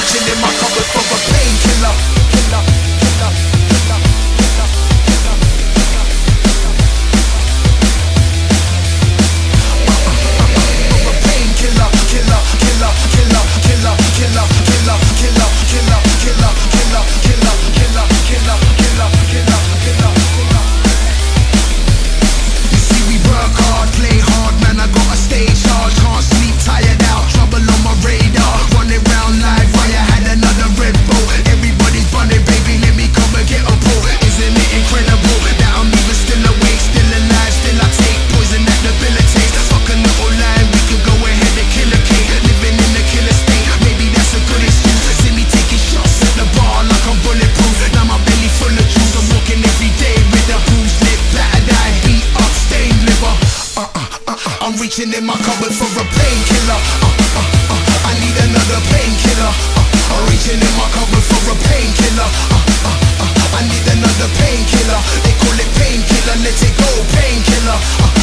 reaching in my cupboard for a Searching in my cupboard for a painkiller. Uh, uh, uh, I need another painkiller. Uh, I'm reaching in my cupboard for a painkiller. Uh, uh, I need another painkiller. They call it painkiller, let it go, painkiller.